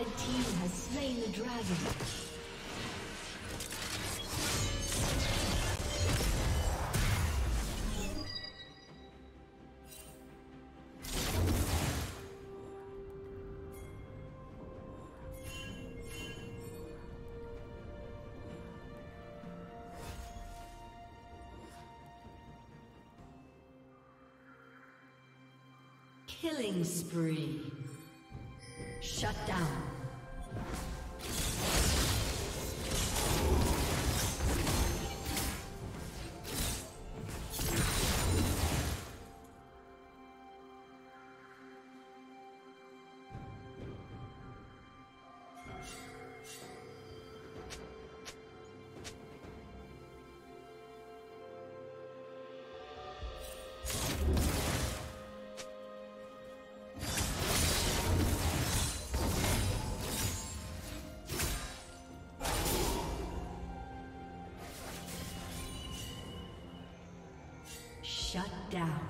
Red team has slain the dragon. Killing spree. Shut down. Down.